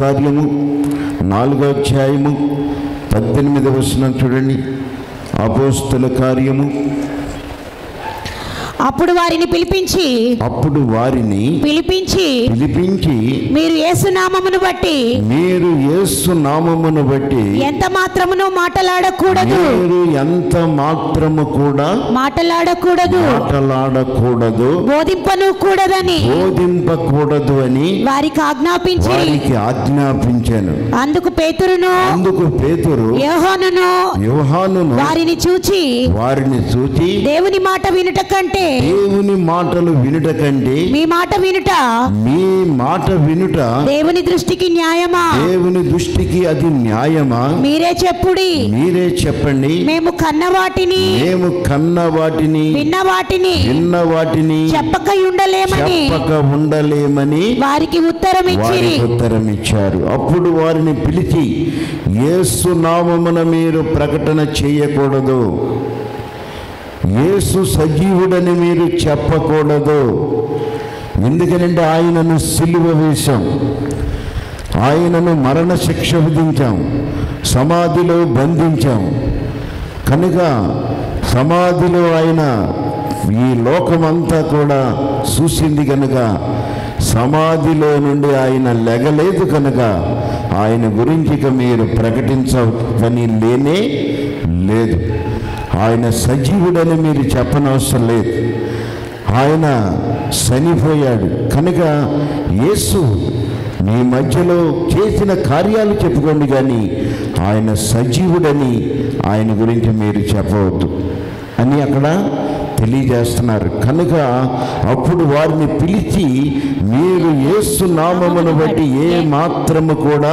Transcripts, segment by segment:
కార్యము నాలుగో అధ్యాయము పద్దెనిమిదవ వచనం చూడండి. అపోస్తుల కార్యము. అప్పుడు వారిని పిలిపించి అప్పుడు వారిని పిలిపించి పిలిపించి మీరు యేసునామమును బట్టి మీరు యేసు నామమును బట్టి ఎంత మాత్రమును మాటలాడకూడదు. మీరు ఎంత మాత్రము కూడా మాటలాడకూడదు. మాటలాడకూడదు. బోధింపను కూడదని బోధింపకూడదు అని వారికి ఆజ్ఞాపించి వారికి ఆజ్ఞాపించాను. అందుకు పేతురును అందుకు పేతురు యోహానును యోహానును వారిని చూచి వారిని చూచి దేవుని మాట వినుట కంటే దేవుని మాటలు వినుట కంటే మీ మాట వినుట మీ మాట వినుట దేవుని దృష్టికి న్యాయమా? దేవుని దృష్టికి అది న్యాయమా? మీరే చెప్పుడి. మీరే చెప్పండి. మేము కన్న వాటిని. మేము కన్న వాటిని. విన్న వాటిని. విన్న వాటిని. చెప్పక ఉండలేమని. చెప్పక ఉండలేమని వారికి ఉత్తరం వారికి ఉత్తరం ఇచ్చారు అప్పుడు వారిని పిలిచి యేసు నామమున మీరు ప్రకటన చేయకూడదు. యేసు సజీవుడని మీరు చెప్పకూడదు. ఎందుకనంటే ఆయనను సిలువ వేశాం. ఆయనను మరణశిక్ష విధించాం. సమాధిలో బంధించాం. కనుక సమాధిలో ఆయన ఈ లోకమంతా కూడా చూసింది కనుక సమాధిలో నుండి ఆయన లెగలేదు కనుక ఆయన గురించి ఇక మీరు ప్రకటించ పని లేనే లేదు. ఆయన సజీవుడని మీరు చెప్పనవసరం లేదు. ఆయన చనిపోయాడు. కనుక యేసు మీ మధ్యలో చేసిన కార్యాలు చెప్పుకోండి కానీ ఆయన సజీవుడని ఆయన గురించి మీరు చెప్పవద్దు. అని అక్కడ తెలియజేస్తున్నారు. కనుక అప్పుడు వారిని పిలిచి మీరు యేసు నామమును బట్టి ఏ మాత్రము కూడా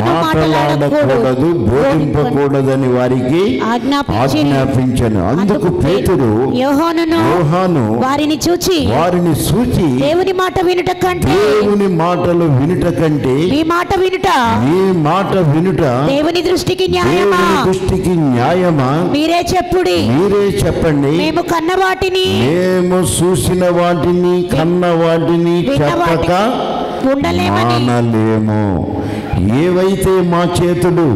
మాటలాడకూడదు బోధింపకూడదని వారికి ఆజ్ఞాపించి ఆజ్ఞాపించను. అందుకు యోహానును యోహాను వారిని చూచి వారిని సూచి దేవుని మాట వినుట కంటే దేవుని మాటలు వినుట కంటే మీ మాట వినుట ఈ మాట వినుట దేవుని దృష్టికి న్యాయమా? దృష్టికి న్యాయమా? మీరే చెప్పుడి. మీరే చెప్పండి. మేము కన్న వాటిని మేము చూసిన వాటిని కన్న వాటిని చెప్పక మానలేము. ఏవైతే మా చేతుడు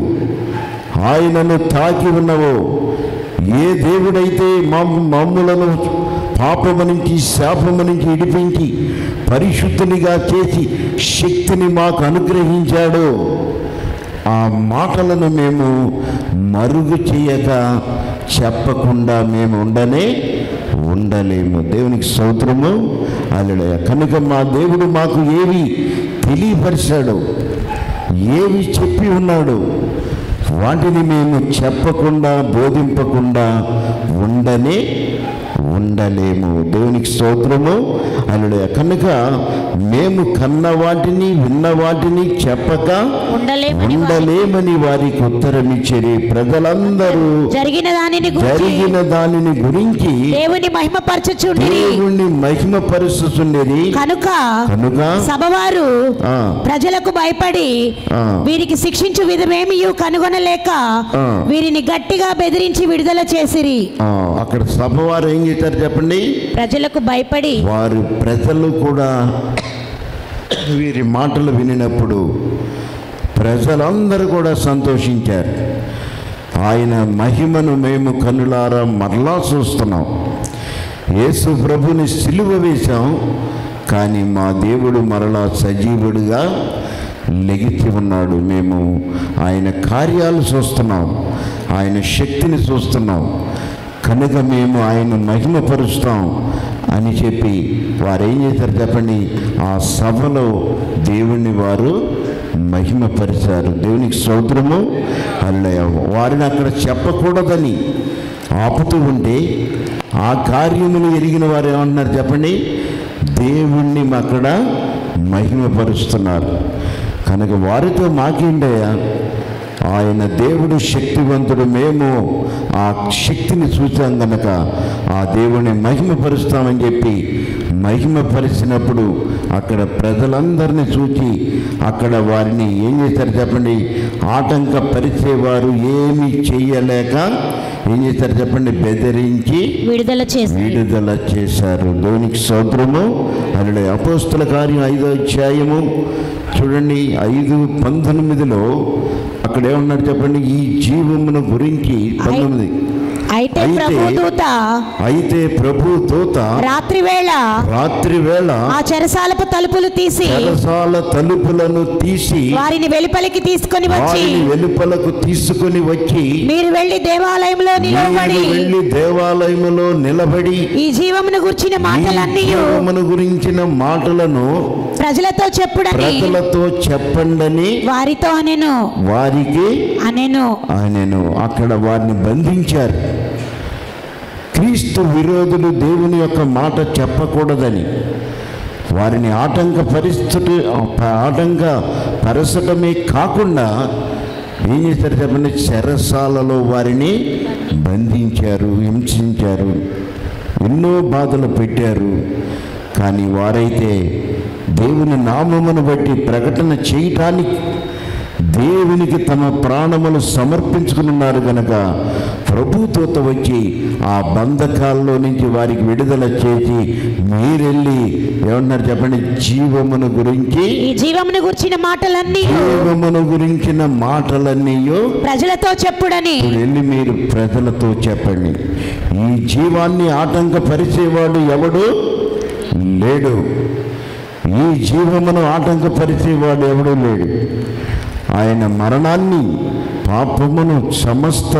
ఆయనను తాకి ఉన్నవో ఏ దేవుడైతే మమ్- మమ్ములను పాపము నుంచి శాపము నుంచి ఇడిపించి పరిశుద్ధునిగా చేసి శక్తిని మాకు అనుగ్రహించాడో ఆ మాటలను మేము మరుగు చేయక చెప్పకుండా మేము ఉండనే ఉండలేము. దేవునికి స్తోత్రము. అల్లుడయ కనుక మా దేవుడు మాకు ఏవి తెలియపరిచాడు ఏవి చెప్పి ఉన్నాడు వాటిని మేము చెప్పకుండా బోధింపకుండా ఉండనే ఉండలేము. దేవునికి స్తోత్రము. అల్లుడయ కనుక మేము కన్న వాటిని విన్న వాటిని చెప్పక ఉండలేమని వారి- ఉండలేమని వారికి ఉత్తరం ఇచ్చేది ప్రజలందరూ. జరిగిన దానిని గురించి జరిగిన దానిని గురించి దేవుని మహిమపరచుచుండిరి. దేవుణ్ణి మహిమపరుస్తుండేది కనుక కనుక సభవారు ప్రజలకు భయపడి. వీరికి శిక్షించు విధమేమి కనుగొనలేక. వీరిని గట్టిగా బెదిరించి విడుదల చేసిరి. అక్కడ సభ వారు ఏం చేశారు చెప్పండి? ప్రజలకు భయపడి వారు ప్రజలు కూడా వీరి మాటలు వినినప్పుడు ప్రజలందరూ కూడా సంతోషించారు. ఆయన మహిమను మేము కన్నులారా మరలా చూస్తున్నాం. యేసు ప్రభుని సిలువ వేశాం కానీ మా దేవుడు మరలా సజీవుడిగా లెగిచి ఉన్నాడు. మేము ఆయన కార్యాలు చూస్తున్నాం ఆయన శక్తిని చూస్తున్నాం. కనుక మేము ఆయన మహిమపరుస్తాం అని చెప్పి వారు ఏం చేశారు చెప్పండి? ఆ సభలో దేవుణ్ణి వారు మహిమపరిచారు. దేవునికి స్తోత్రము. అల్లయ వారిని అక్కడ చెప్పకూడదని ఆపుతూ ఉంటే ఆ కార్యములు ఎరిగిన వారు ఏమంటున్నారు చెప్పండి? దేవుణ్ణి అక్కడ మహిమపరుస్తున్నారు. కనుక వారితో మాకేంటయ్యా? ఆయన దేవుడు శక్తివంతుడు మేము ఆ శక్తిని చూసాం గనక ఆ దేవుని మహిమపరుస్తామని చెప్పి మహిమపరిచినప్పుడు అక్కడ ప్రజలందరినీ చూచి అక్కడ వారిని ఏం చేశారు చెప్పండి? ఆటంకపరిచేవారు ఏమీ చెయ్యలేక ఏం చేశారు చెప్పండి? బెదిరించి విడుదల చేసిరి విడుదల చేశారు. దేవునికి స్తోత్రము. అల్లుడు అపోస్తుల కార్యం ఐదో అధ్యాయము. చూడండి ఐదు పంతొమ్మిదిలో అక్కడ ఏమన్నాడు చెప్పండి? ఈ జీవమును గురించి పంతొమ్మిది అయితే అయితే- ప్రభు దూత అయితే ప్రభు దూత రాత్రి వేళ రాత్రి వేళ ఆ చెరసాలపు తలుపులు తీసి చెరసాల తలుపులను తీసి వారిని వెలుపలికి తీసుకొని వచ్చి వెలుపలకు తీసుకొని వచ్చి మీరు వెళ్ళి దేవాలయంలో నిలబడి వెళ్ళి దేవాలయములో నిలబడి ఈ జీవమును గుర్చిన మాటలన్నీ జీవమును గురించిన మాటలను ప్రజలతో చెప్పుడని ప్రజలతో చెప్పండని వారితో అనెను. వారికి అనెను. ఆయనను అక్కడ వారిని బంధించారు. క్రీస్తు విరోధులు దేవుని యొక్క మాట చెప్పకూడదని వారిని ఆటంక పరిస్థితి ఆటంక పరచటమే కాకుండా ఏం చేశారు చెప్పండి? చెరసాలలో వారిని బంధించారు హింసించారు ఎన్నో బాధలు పెట్టారు. కానీ వారైతే దేవుని నామమును బట్టి ప్రకటన చేయటానికి దేవునికి తమ ప్రాణములు సమర్పించుకున్నారు గనక ప్రభుత్వత వచ్చి ఆ బంధకాల్లో నుంచి వారికి విడుదల చేసి మీరెళ్ళి ఏమన్నారు చెప్పండి? జీవమును గురించి. జీవమును గుర్చిన మాటలన్నీ జీవమును గురించిన మాటలన్నీ ప్రజలతో చెప్పుడని. వెళ్ళి మీరు ప్రజలతో చెప్పండి. ఈ జీవాన్ని ఆటంకపరిచేవాడు ఎవడు? లేడు. ఈ జీవమును ఆటంకపరిచేవాడు ఎవడు? లేడు. ఆయన మరణాన్ని పాపమును సమస్త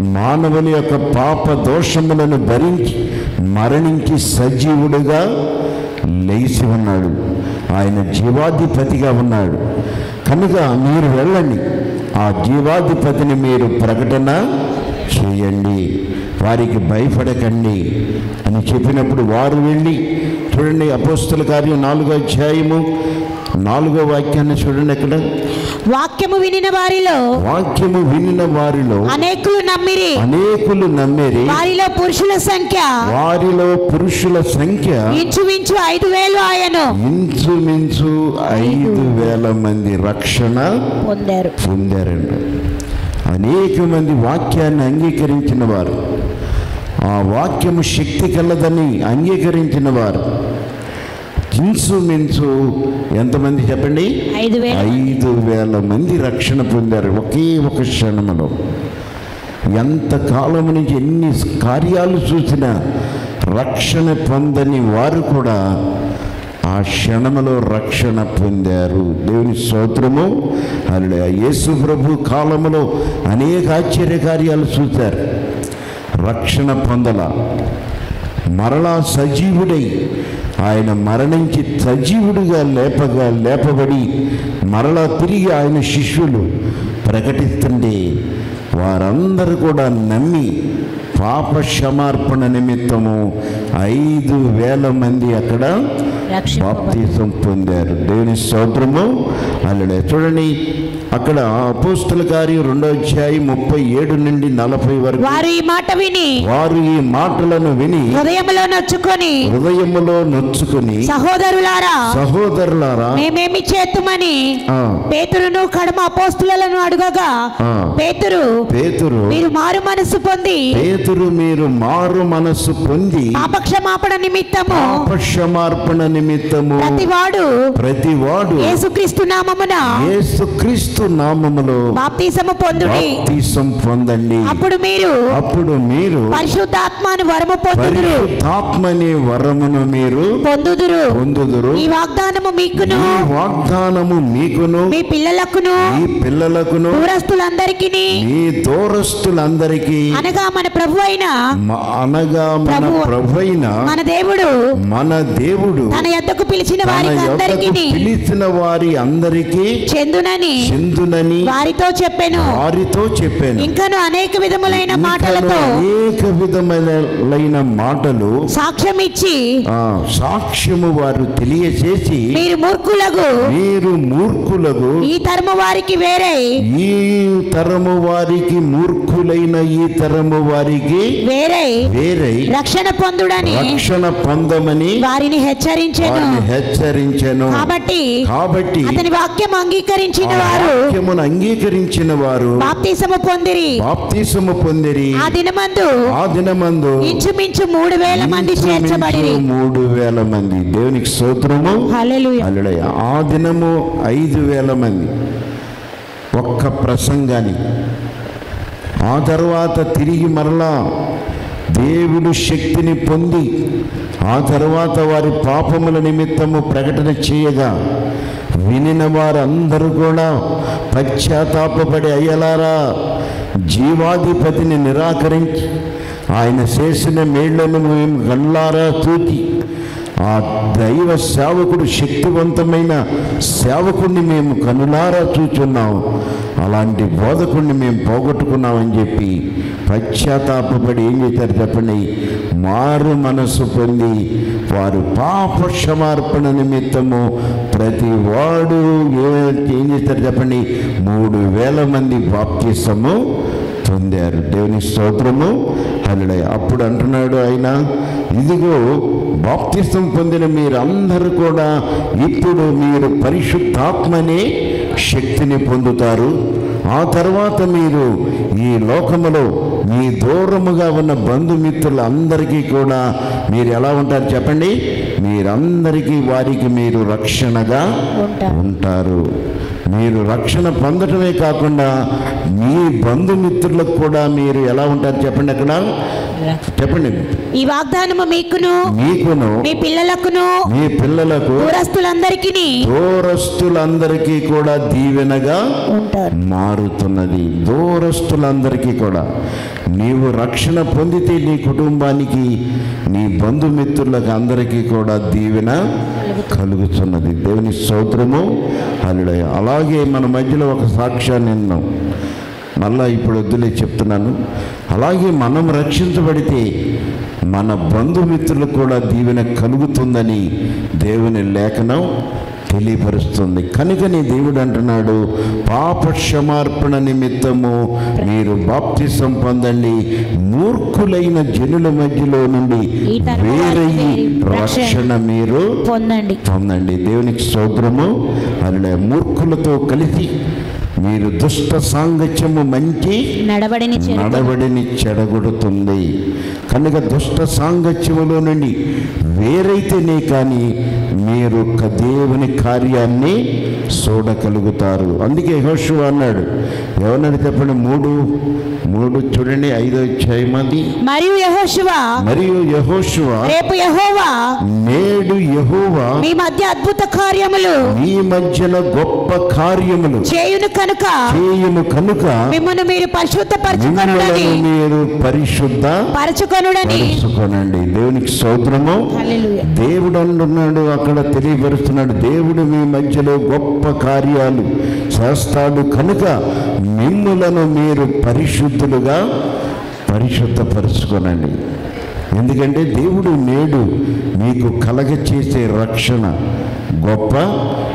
మానవుని యొక్క పాప దోషములను భరించి మరణించి సజీవుడుగా లేచి ఉన్నాడు. ఆయన జీవాధిపతిగా ఉన్నాడు. కనుక మీరు వెళ్ళండి. ఆ జీవాధిపతిని మీరు ప్రకటన చేయండి. వారికి భయపడకండి అని చెప్పినప్పుడు వారు వెళ్ళి చూడండి అపోస్తుల కార్యం నాలుగో అధ్యాయము నాలుగో వాక్యాన్ని చూడండి అక్కడ వాక్యము వినిన వారిలో వాక్యము వినిన వారిలో అనేకులు నమ్మిరి. అనేకులు నమ్మేరి. వారిలో పురుషుల సంఖ్య వారిలో పురుషుల సంఖ్య ఇంచుమించు ఐదు వేలు ఆయను ఇంచుమించు ఐదు వేల మంది రక్షణ పొందారు. పొందారండి అనేక మంది వాక్యాన్ని అంగీకరించిన వారు. ఆ వాక్యము శక్తి కలదని అంగీకరించిన వారు. ఇంచుమించు ఎంతమంది చెప్పండి? ఐదు వేలు. మంది రక్షణ పొందారు ఒకే ఒక క్షణంలో. ఎంత కాలం నుంచి ఎన్ని కార్యాలు చూసినా రక్షణ పొందని వారు కూడా ఆ క్షణములో రక్షణ పొందారు. దేవుని స్తోత్రము అల్లుడు యేసు ప్రభు కాలములో అనేక ఆశ్చర్య కార్యాలు చూశారు. రక్షణ పొందల. మరలా సజీవుడై ఆయన మరణించి సజీవుడిగా లేపగా లేపబడి మరలా తిరిగి ఆయన శిష్యులు ప్రకటిస్తుంటే వారందరూ కూడా నమ్మి పాప క్షమార్పణ నిమిత్తము ఐదు వేల మంది అక్కడ. బాప్తీసం పొందారు. దేవుని స్తోత్రము. అల్లుడే చూడండి అక్కడ అపోస్తుల కార్యం రెండో అధ్యాయం ముప్పై ఏడు నుండి నలభై వరకు వారు ఈ మాట విని వారు ఈ మాటలను విని హృదయములో నొచ్చుకొని హృదయములో నొచ్చుకుని సహోదరులారా సహోదరులారా మేమేమి చేతుమని పేతురును కడమ అపోస్తులను అడుగగా. పేతురు పేతురు మీరు మారు మనసు పొంది పేతురు మీరు మారు మనస్సు పొంది పాపక్షమాపణ నిమిత్తము పాపక్షమార్పణ నిమిత్తము ప్రతివాడు ప్రతివాడు యేసుక్రీస్తు నామమున యేసుక్రీస్తు నామములో బాప్తిసము పొందుడి. బాప్తీసం పొందండి. అప్పుడు మీరు అప్పుడు మీరు పరిశుద్ధాత్మను వరము పొందుదురు. పరిశుద్ధాత్మని వరమును మీరు పొందుదురు. పొందుదురు. ఈ వాగ్దానము మీకును. వాగ్దానము మీకును. మీ పిల్లలకును. ఈ పిల్లలకును. దూరస్తులందరికీ ఈ దూరస్తులందరికీ అనగా మన ప్రభు అయిన మ- అనగా మన ప్రభు- మన దేవుడు. మన దేవుడు. తన యొద్దకు పిలిచిన వారికి అందరికీ పిలిచిన వారి అందరికీ చెందునని చెందునని వారితో చెప్పెను. వారితో చెప్పాను. ఇంకను అనేక విధములైన మాటలతో అనేక విధమైన మాటలు సాక్ష్యం ఇచ్చి సాక్ష్యము వారు తెలియచేసి మీరు మూర్ఖులకు మీరు మూర్ఖులకు ఈ తరము వారికి వేరే. ఈ తరము వారికి మూర్ఖులైన ఈ తరము వారికి వేరే. వేరే. రక్షణ పొందుడని రక్షణ పొందమని వారిని హెచ్చరించెను. హెచ్చరించెను. కాబట్టి కాబట్టి అతని వాక్యం అంగీకరించిన వారు వాక్యమును అంగీకరించిన వారు బాప్తిసము పొందిరి. బాప్తిసము పొందిరి. ఆ దినమందు ఆ దినమందు ఇంచుమించు మూడు వేల మంది చేర్చబడిరి. మూడు వేల మంది. దేవునికి స్తోత్రము. హల్లెలూయా. ఆ దినము ఐదు వేల మంది. ఒక్క ప్రసంగాన్ని. ఆ తర్వాత తిరిగి మరలా దేవుని శక్తిని పొంది ఆ తర్వాత వారి పాపముల నిమిత్తము ప్రకటన చేయగా వినిన వారందరూ కూడా పశ్చాత్తాపడి అయ్యలారా జీవాధిపతిని నిరాకరించి ఆయన చేసిన మేళ్ళను మేము గల్లారా తూకి ఆ దైవ సేవకుడు శక్తివంతమైన సేవకుడిని మేము కనులారా చూచున్నాం. అలాంటి బోధకుడిని మేము పోగొట్టుకున్నామని చెప్పి పశ్చాత్తాపడి ఏం చేశారు చెప్పండి? మారు మనసు పొంది వారు పాప క్షమార్పణ నిమిత్తము ప్రతి వాడు ఏం చేస్తారు చెప్పండి? మూడు వేల మంది బాప్తిసము పొందారు. దేవుని స్తోత్రము. హల్లెలూయ. అప్పుడు అంటున్నాడు ఆయన ఇదిగో బాప్తిస్తం పొందిన మీరందరూ కూడా ఇప్పుడు మీరు పరిశుద్ధాత్మనే శక్తిని పొందుతారు. ఆ తర్వాత మీరు ఈ లోకములో మీ దూరముగా ఉన్న బంధుమిత్రులందరికీ కూడా మీరు ఎలా ఉంటారు చెప్పండి? మీరందరికీ వారికి మీరు రక్షణగా ఉంటారు. ఉంటారు. మీరు రక్షణ పొందటమే కాకుండా మీ బంధుమిత్రులకు కూడా మీరు ఎలా ఉంటారు చెప్పండి అక్కడ? చెప్పండి. ఈ వాగ్దానము మీకును మీకును మీ పిల్లలకును మీ పిల్లలకు దూరస్తులందరికీ దూరస్తులందరికీ కూడా దీవెనగా మారుతున్నది. దూరస్తులందరికీ కూడా. నీవు రక్షణ పొందితే నీ కుటుంబానికి నీ బంధుమిత్రులకు అందరికీ కూడా దీవెన కలుగుతున్నది. దేవుని స్తోత్రము. హల్లెలూయ. అలాగే మన మధ్యలో ఒక సాక్ష్యాన్ని విన్నాం. మళ్ళా ఇప్పుడు వద్దులే చెప్తున్నాను. అలాగే మనం రక్షించబడితే మన బంధుమిత్రులకు కూడా దీవెన కలుగుతుందని దేవుని లేఖనం తెలియపరుస్తుంది. కనుకని దేవుడు అంటున్నాడు పాప క్షమార్పణ నిమిత్తము మీరు బాప్తిసం పొందండి. మూర్ఖులైన జనుల మధ్యలో నుండి వేరయ్యి రక్షణ మీరు పొందండి. పొందండి. దేవునికి స్తోత్రము. అలా మూర్ఖులతో కలిసి మీరు దుష్ట సాంగత్యము మంచి నడవడిని నడవడిని చెడగొడుతుంది. కనుక దుష్ట సాంగత్యములో నుండి వేరైతేనే కానీ మీరు దేవుని కార్యాన్ని చూడగలుగుతారు. అందుకే యెహోషు అన్నాడు ఎవరన్నాడు చెప్పండి మూడు మూడు చూడండి ఐదో అధ్యాయమది మరియు యెహోషువ మరియు యెహోషువ రేపు యెహోవా నేడు యెహోవా మీ మధ్య అద్భుత కార్యములు మీ మధ్యన గొప్ప కార్యములు చేయును కనుక చేయును కనుక మిమ్మల్ని మీరు పరిశుద్ధపరచుకొనుడని మీరు పరిశుద్ధ పరచుకొనుడని పరుచుకోనండి. దేవునికి స్తోత్రము. దేవుడు అంటున్నాడు అక్కడ తెలియపరుస్తున్నాడు దేవుడు మీ మధ్యలో గొప్ప కార్యాలు చేస్తాడు కనుక మిమ్ములను మీరు పరిశుద్ధులుగా పరిశుద్ధపరుచుకోనండి. ఎందుకంటే దేవుడు నేడు మీకు కలగ చేసే రక్షణ గొప్ప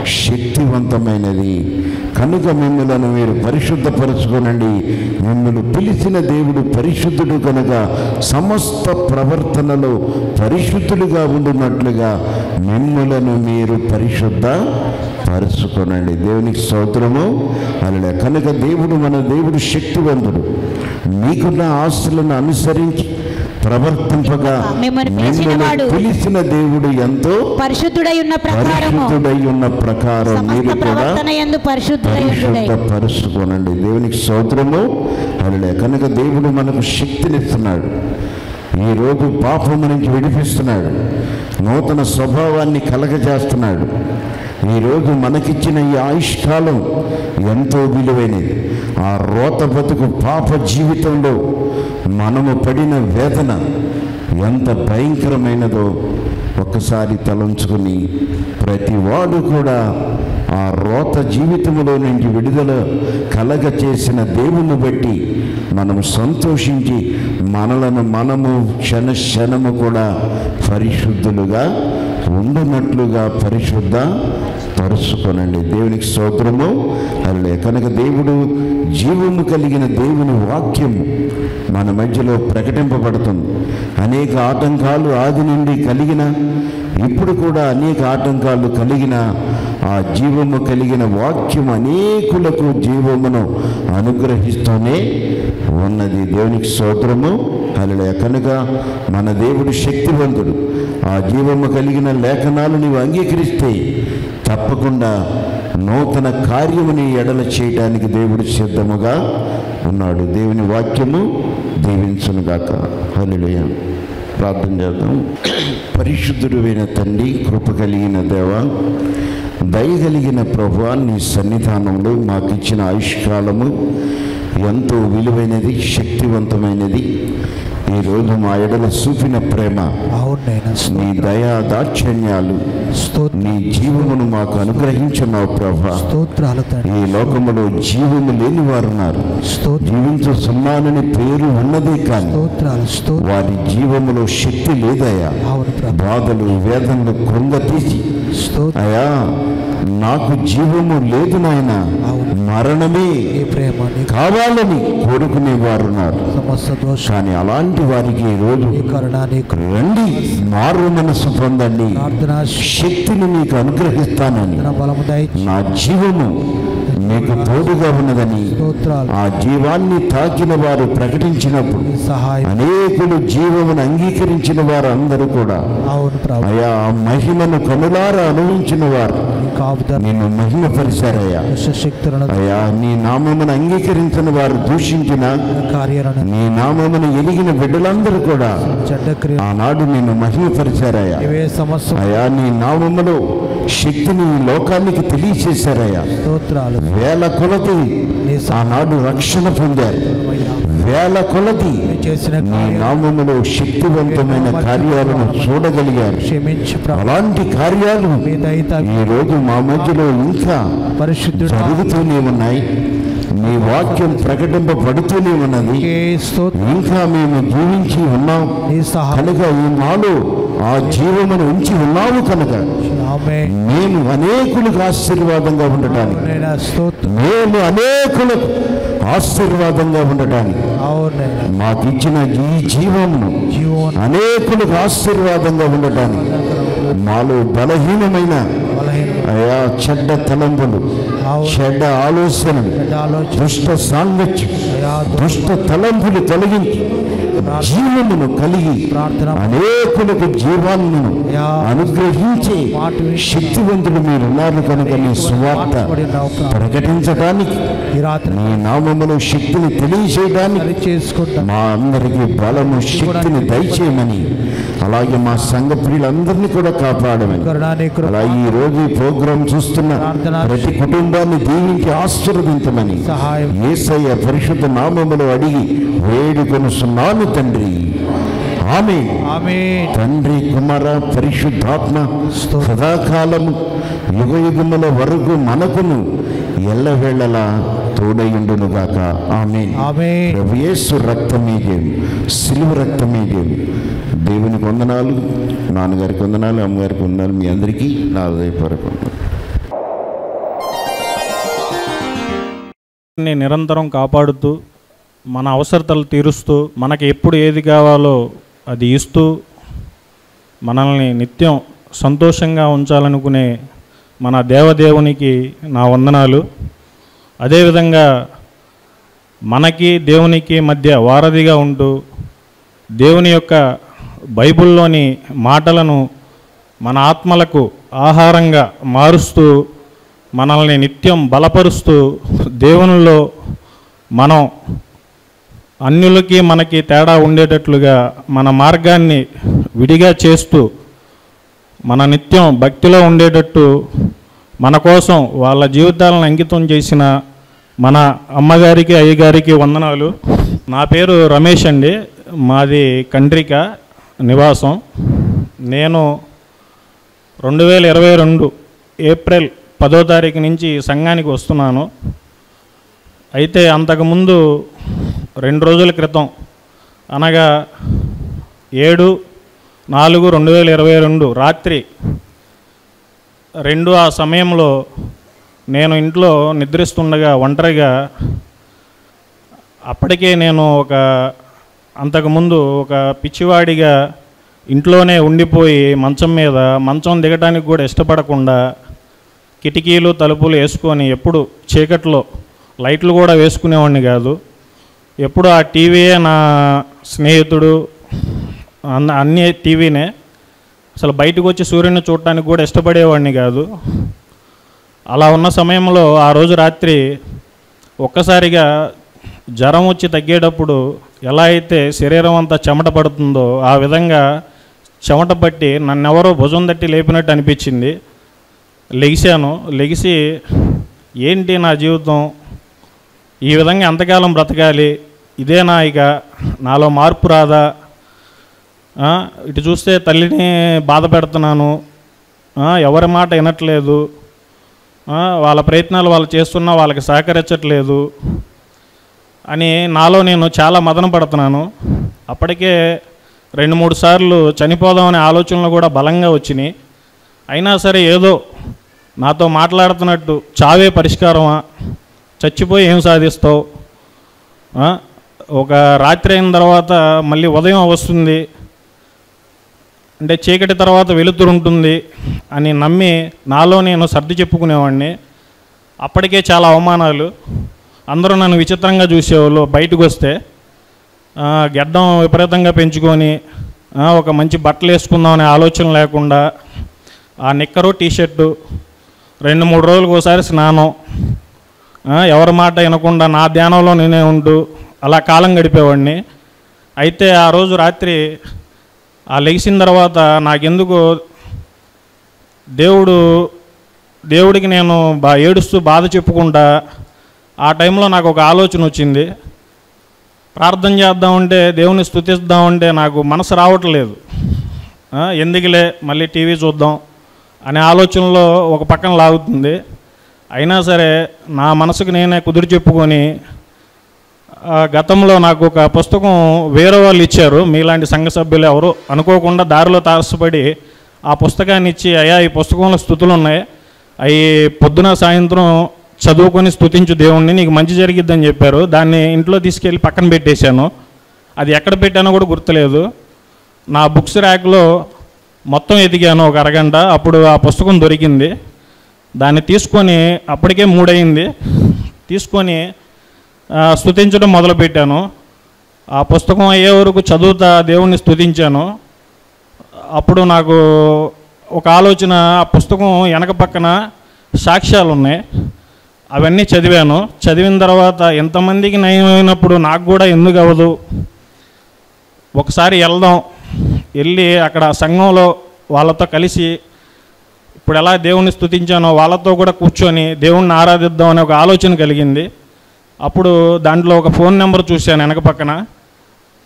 శక్తివంతమైనది. కనుక మిమ్మలను మీరు పరిశుద్ధపరచుకోనండి. మిమ్మల్ని పిలిచిన దేవుడు పరిశుద్ధుడు కనుక సమస్త ప్రవర్తనలో పరిశుద్ధులుగా ఉండినట్లుగా మిమ్మలను మీరు పరిశుద్ధ పరుచుకోనండి దేవునికి స్తోత్రము. అలా కనుక దేవుడు మన దేవుడు శక్తివంతుడు. మీకున్న ఆస్తులను అనుసరించి ప్రవర్తింపగా మిమ్మల్ని పిలిచిన దేవుడు ఎంతో పరిశుద్ధుడై ఉన్న ప్రకారము. ఉన్న ప్రకారం మీరు కూడా పరుచుకోనండి దేవునికి స్తోత్రము. అలా కనుక దేవుడు మనకు శక్తినిస్తున్నాడు. ఈరోజు పాపము నుంచి విడిపిస్తున్నాడు. నూతన స్వభావాన్ని కలగజేస్తున్నాడు. ఈరోజు మనకిచ్చిన ఈ ఆయుష్కాలం ఎంతో విలువైనది. ఆ రోత బతుకు పాప జీవితంలో మనము పడిన వేదన ఎంత భయంకరమైనదో ఒక్కసారి తలంచుకుని ప్రతివాడు కూడా ఆ రోత జీవితంలో నుంచి విడుదల కలగ చేసిన దేవుని బట్టి మనం సంతోషించి మనలను మనము క్షణ క్షణము కూడా పరిశుద్ధులుగా ఉండనట్లుగా పరిశుద్ధ పరుచుకొనండి. దేవునికి స్తోత్రము. అల్లే కనుక దేవుడు జీవము కలిగిన దేవుని వాక్యం మన మధ్యలో ప్రకటింపబడుతుంది. అనేక ఆటంకాలు ఆది నుండి కలిగిన ఇప్పుడు కూడా అనేక ఆటంకాలు కలిగిన ఆ జీవము కలిగిన వాక్యం అనేకులకు జీవమును అనుగ్రహిస్తూనే ఉన్నది. దేవునికి స్తోత్రము. కలలే కనుక మన దేవుడు శక్తివంతుడు. ఆ జీవము కలిగిన లేఖనాలు నీవు అంగీకరిస్తే తప్పకుండా నూతన కార్యముని ఎడల చేయడానికి దేవుడు సిద్ధముగా ఉన్నాడు. దేవుని వాక్యము దీవించునుగాక హల్లెలూయా. ప్రార్థన చేద్దాం. పరిశుద్ధుడైన తండ్రి కృప కలిగిన దేవ దయగలిగిన ప్రభు నీ సన్నిధానంలో మాకు ఇచ్చిన ఆయుష్కాలము ఎంతో విలువైనది శక్తివంతమైనది. ఈరోజు మా ఎడల చూపిన ప్రేమ నీ దయా దాక్షణ్యాలు నీ జీవమును మాకు అనుగ్రహించున్నావు ప్రభా ఈ లోకములో జీవము లేని వారు ఉన్నారు స్తోత్ర జీవించుతున్నానని పేరు ఉన్నదే కానీ వారి జీవములో శక్తి ప్రభు. బాధలు వేదనలు కృంగతీసి స్తోత్ర అయా నాకు జీవము లేదు నాయన. మరణమే ప్రేమ కావాలని కోరుకునే వారు కానీ అలాంటి వారికి రోజు రండి మారు మనసు పొందండి. శక్తిని నీకు అనుగ్రహిస్తానని నా జీవము నీకు తోడుగా ఉన్నదని ఆ జీవాన్ని తాకిన వారు ప్రకటించినప్పుడు అనేకులు జీవమును అంగీకరించిన వారు అందరూ కూడా అయా ఆ మహిమను కనులారా అనుభవించిన వారు నిన్ను మహిమపరిచారయ్యా. అయ్యా నీ నామమును అంగీకరించిన వారు దూషించిన నీ నామమును ఎరిగిన బిడ్డలందరూ కూడా ఆనాడు నిన్ను మహిమపరిచారయ్యా. ఇవే సమస్య అయా నీ నామములో శక్తిని లోకానికి తెలియచేశారయ్యా. స్తోత్రాలు. వేల కొలది ఆనాడు రక్షణ పొందారు. వేల కొలది నీ నామములో శక్తివంతమైన కార్యాలను చూడగలిగారు. అలాంటి కార్యాలు మీ ఈ రోజు మా మధ్యలో ఇంకా పరిశుద్ధుడు. జరుగుతూనే ఉన్నాయి. నీ వాక్యం ప్రకటింపబడుతూనే ఉన్నది. ఇంకా మేము జీవించి ఉన్నాం. కనుక ఈ నాలో ఆ జీవమును ఉంచి ఉన్నావు కనుక మేము అనేకులకు ఆశీర్వాదంగా ఉండటానికి. నేను అనేకులకు ఆశీర్వాదంగా ఉండటానికి. మాకు ఇచ్చిన ఈ జీవమును జీవన్ అనేకులకు ఆశీర్వాదంగా ఉండటానికి. మాలో బలహీనమైన బలహీన అయా చెడ్డ తలంపులు. చెడ్డ ఆలోచనలు దుష్ట సాంగత్యం దుష్ట తలంపులు తొలగించి జీవమును కలిగి అనేకులకు జీవాలను అనుగ్రహించే శక్తివంతుడు మీరు ఉన్నారు కనుక నీ సువార్త. ప్రకటించడానికి ఈ రాత్రి నీ నామములో శక్తిని తెలియజేయడానికి మా అందరికీ బలము శక్తిని దయచేయమని అలాగే మా సంఘ ప్రియులందరినీ కూడా కాపాడమని. అలా ఈ రోజు ఈ ప్రోగ్రాం చూస్తున్న ప్రతి కుటుంబాన్ని దీవించి ఆశీర్వదించమని ఏసయ్య పరిశుద్ధ నామములో అడిగి వేడుకొనుస్తున్నాను తండ్రి. ఆమె ఆమె తండ్రి కుమార పరిశుద్ధాత్మ. సదాకాలము యుగ యుగముల వరకు మనకును ఎల్లవేళలా తోడయుండునుగాక ఆమె ఆమె ప్రభు యేసు రక్తమే జయం సిలువ దేవునికి వందనాలు నాన్నగారికి వందనాలు అమ్మగారికి వందనాలు మీ అందరికీ నా హృదయపూర్వక నిరంతరం కాపాడుతూ మన అవసరతలు తీరుస్తూ మనకి ఎప్పుడు ఏది కావాలో అది ఇస్తూ మనల్ని నిత్యం సంతోషంగా ఉంచాలనుకునే మన దేవదేవునికి నా వందనాలు. అదేవిధంగా మనకి దేవునికి మధ్య వారధిగా ఉంటూ దేవుని యొక్క బైబిల్లోని మాటలను మన ఆత్మలకు ఆహారంగా మారుస్తూ మనల్ని నిత్యం బలపరుస్తూ దేవునిలో మనం అన్యులకి మనకి తేడా ఉండేటట్లుగా మన మార్గాన్ని విడిగా చేస్తూ మన నిత్యం భక్తిలో ఉండేటట్టు మన కోసం వాళ్ళ జీవితాలను అంకితం చేసిన మన అమ్మగారికి అయ్యగారికి వందనాలు. నా పేరు రమేష్ అండి. మాది కండ్రిక నివాసం. నేను రెండు వేల ఇరవై రెండు ఏప్రిల్ పదో తారీఖు నుంచి సంఘానికి వస్తున్నాను. అయితే అంతకుముందు రెండు రోజుల క్రితం అనగా ఏడు నాలుగు రెండు వేల ఇరవై రెండు రాత్రి రెండు ఆ సమయంలో నేను ఇంట్లో నిద్రిస్తుండగా ఒంటరిగా అప్పటికే నేను ఒక అంతకుముందు ఒక పిచ్చివాడిగా ఇంట్లోనే ఉండిపోయి మంచం మీద మంచం దిగడానికి కూడా ఇష్టపడకుండా కిటికీలు తలుపులు వేసుకొని ఎప్పుడు చీకట్లో లైట్లు కూడా వేసుకునేవాడిని కాదు. ఎప్పుడు ఆ టీవీయే నా స్నేహితుడు అన్న అన్ని టీవీనే. అసలు బయటకు వచ్చి సూర్యుని చూడటానికి కూడా ఇష్టపడేవాడిని కాదు. అలా ఉన్న సమయంలో ఆ రోజు రాత్రి ఒక్కసారిగా జ్వరం వచ్చి తగ్గేటప్పుడు ఎలా అయితే శరీరం అంతా చెమట పడుతుందో ఆ విధంగా చెమట పట్టి నన్నెవరో భుజం తట్టి లేపినట్టు అనిపించింది. లెగిశాను. లెగిసి ఏంటి నా జీవితం? ఈ విధంగా ఎంతకాలం బ్రతకాలి? ఇదేనా ఇక? నాలో మార్పు రాదా? ఇటు చూస్తే తల్లిని బాధ పెడుతున్నాను. ఎవరి మాట వినట్లేదు. వాళ్ళ ప్రయత్నాలు వాళ్ళు చేస్తున్నా వాళ్ళకి సహకరించట్లేదు అని నాలో నేను చాలా మదన పడుతున్నాను. అప్పటికే రెండు మూడు సార్లు చనిపోదామనే ఆలోచనలు కూడా బలంగా వచ్చినాయి. అయినా సరే ఏదో నాతో మాట్లాడుతున్నట్టు చావే పరిష్కారమా? చచ్చిపోయి ఏం సాధిస్తావు? ఒక రాత్రి అయిన తర్వాత మళ్ళీ ఉదయం వస్తుంది. అంటే చీకటి తర్వాత వెలుతురు ఉంటుంది అని నమ్మి నాలో నేను సర్ది చెప్పుకునేవాడిని. అప్పటికే చాలా అవమానాలు. అందరూ నన్ను విచిత్రంగా చూసేవాళ్ళు బయటకు వస్తే గడ్డం గెడ్డం విపరీతంగా పెంచుకొని ఒక మంచి బట్టలు వేసుకుందాం అనే ఆలోచన లేకుండా ఆ నిక్కరు టీషర్టు రెండు మూడు రోజులకు ఒకసారి స్నానం ఎవరి మాట వినకుండా నా ధ్యానంలో నేనే ఉంటూ అలా కాలం గడిపేవాడిని. అయితే ఆ రోజు రాత్రి ఆ లెగిసిన తర్వాత నాకెందుకు దేవుడు దేవుడికి నేను బా ఏడుస్తూ బాధ చెప్పుకుంటా ఆ టైంలో నాకు ఒక ఆలోచన వచ్చింది. ప్రార్థన చేద్దామంటే దేవుని స్థుతిద్దామంటే నాకు మనసు రావట్లేదు. ఎందుకులే మళ్ళీ టీవీ చూద్దాం అనే ఆలోచనలో ఒక పక్కన లాగుతుంది. అయినా సరే నా మనసుకు నేనే కుదిరి చెప్పుకొని గతంలో నాకు ఒక పుస్తకం వేరే వాళ్ళు ఇచ్చారు. మీలాంటి సంఘ సభ్యులు ఎవరు అనుకోకుండా దారిలో తారసపడి ఆ పుస్తకాన్ని ఇచ్చి అయ్యా ఈ పుస్తకంలో స్థుతులు ఉన్నాయి. అవి పొద్దున సాయంత్రం చదువుకొని స్థుతించు దేవుణ్ణి. నీకు మంచి జరిగిద్దని చెప్పారు. దాన్ని ఇంట్లో తీసుకెళ్ళి పక్కన పెట్టేశాను. అది ఎక్కడ పెట్టానో కూడా గుర్తులేదు. నా బుక్స్ ర్యాక్లో మొత్తం ఎదిగాను ఒక అరగంట. అప్పుడు ఆ పుస్తకం దొరికింది. దాన్ని తీసుకొని అప్పటికే మూడయింది. తీసుకొని స్థుతించడం మొదలుపెట్టాను. ఆ పుస్తకం అయ్యే వరకు చదువుతా దేవుణ్ణి స్థుతించాను అప్పుడు నాకు ఒక ఆలోచన ఆ పుస్తకం వెనక పక్కన సాక్ష్యాలు ఉన్నాయి అవన్నీ చదివాను. చదివిన తర్వాత ఎంతమందికి నయమైనప్పుడు నాకు కూడా ఎందుకు అవ్వదు? ఒకసారి వెళ్దాం. వెళ్ళి అక్కడ సంఘంలో వాళ్ళతో కలిసి ఇప్పుడు ఎలా దేవుణ్ణి స్థుతించానో వాళ్ళతో కూడా కూర్చొని దేవుణ్ణి ఆరాధిద్దాం అనే ఒక ఆలోచన కలిగింది. అప్పుడు దాంట్లో ఒక ఫోన్ నెంబర్ చూశాను వెనక పక్కన.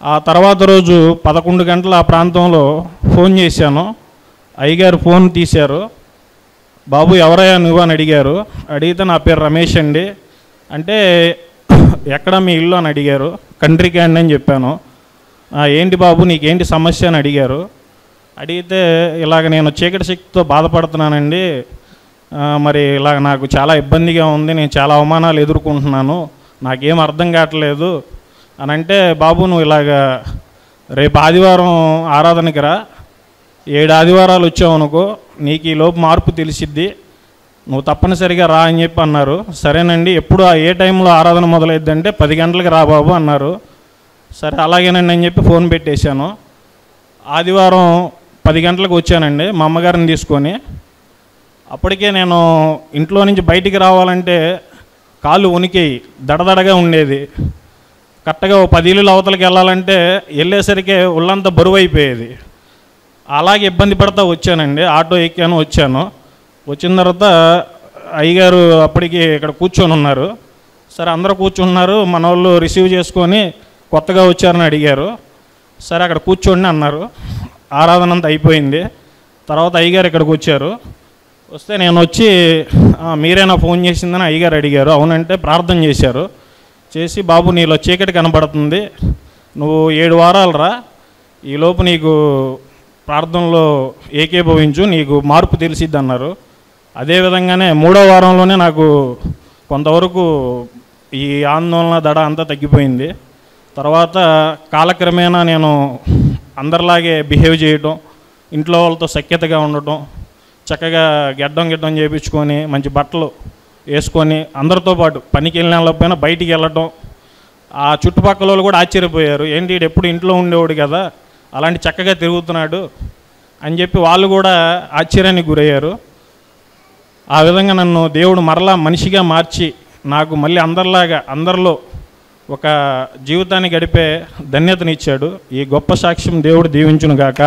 ఆ తర్వాత రోజు పదకొండు గంటల ఆ ప్రాంతంలో ఫోన్ చేశాను. అయ్యగారు ఫోన్ తీశారు. బాబు ఎవరయ్యా నువ్వు? అని అడిగారు. అడిగితే నా పేరు రమేష్ అండి. అంటే ఎక్కడ మీ ఇల్లు అని అడిగారు. కంట్రీ క్యాండ్ అని చెప్పాను. ఏంటి బాబు నీకేంటి సమస్య? అని అడిగారు. అడిగితే ఇలాగ నేను చీకటి శక్తితో బాధపడుతున్నానండి. మరి ఇలాగ నాకు చాలా ఇబ్బందిగా ఉంది. నేను చాలా అవమానాలు ఎదుర్కొంటున్నాను. నాకేం అర్థం కావట్లేదు అని అంటే బాబు నువ్వు ఇలాగ రేపు ఆదివారం ఆరాధనకి రా. ఏడు ఆదివారాలు వచ్చావనుకో నీకు ఈ లోపు మార్పు తెలిసిద్ది. నువ్వు తప్పనిసరిగా రా అని చెప్పి అన్నారు. సరేనండి ఎప్పుడు ఆ ఏ టైంలో ఆరాధన మొదలైద్దంటే పది గంటలకు రా బాబు అన్నారు. సరే అలాగేనండి అని చెప్పి ఫోన్ పెట్టేశాను. ఆదివారం పది గంటలకు వచ్చానండి మా అమ్మగారిని తీసుకొని. అప్పటికే నేను ఇంట్లో నుంచి బయటికి రావాలంటే కాళ్ళు ఉనికి దడదడగా ఉండేది. కరెక్ట్గా ఓ పది ఇల్లులు అవతలకి వెళ్ళాలంటే వెళ్ళేసరికి ఒళ్ళంతా బరువు అయిపోయేది అలాగే ఇబ్బంది పడతా వచ్చానండి. ఆటో ఎక్కాను వచ్చాను. వచ్చిన తర్వాత అయ్యగారు అప్పటికి ఇక్కడ కూర్చొని ఉన్నారు. సరే అందరూ కూర్చున్నారు మన వాళ్ళు రిసీవ్ చేసుకొని కొత్తగా వచ్చారని అడిగారు. సరే అక్కడ కూర్చోండి అన్నారు. ఆరాధన అంతా అయిపోయింది. తర్వాత అయ్యగారు ఇక్కడికి వచ్చారు. వస్తే నేను వచ్చి మీరేనా ఫోన్ చేసిందని అయ్యగారు అడిగారు. అవునంటే ప్రార్థన చేశారు. చేసి బాబు నీలో చీకటి కనబడుతుంది. నువ్వు ఏడు వారాలు రా ఈలోపు నీకు ప్రార్థనలో ఏకీభవించు. నీకు మార్పు తెలిసిద్ది అన్నారు అదేవిధంగానే మూడో వారంలోనే నాకు కొంతవరకు ఈ ఆందోళన దడ అంతా తగ్గిపోయింది. తర్వాత కాలక్రమేణా నేను అందరిలాగే బిహేవ్ చేయటం ఇంట్లో వాళ్ళతో సఖ్యతగా ఉండటం చక్కగా గెడ్డం గిడ్డం చేయించుకొని మంచి బట్టలు వేసుకొని అందరితో పాటు పనికి వెళ్ళిన వాళ్ళపైన బయటికి వెళ్ళటం. ఆ చుట్టుపక్కల వాళ్ళు కూడా ఆశ్చర్యపోయారు. ఏంటి ఎప్పుడు ఇంట్లో ఉండేవాడు కదా అలాంటి చక్కగా తిరుగుతున్నాడు అని చెప్పి వాళ్ళు కూడా ఆశ్చర్యానికి గురయ్యారు. ఆ విధంగా నన్ను దేవుడు మరలా మనిషిగా మార్చి నాకు మళ్ళీ అందరిలాగా అందరిలో ఒక జీవితాన్ని గడిపే ధన్యతనిచ్చాడు. ఈ గొప్ప సాక్ష్యం దేవుడు దీవించును గాక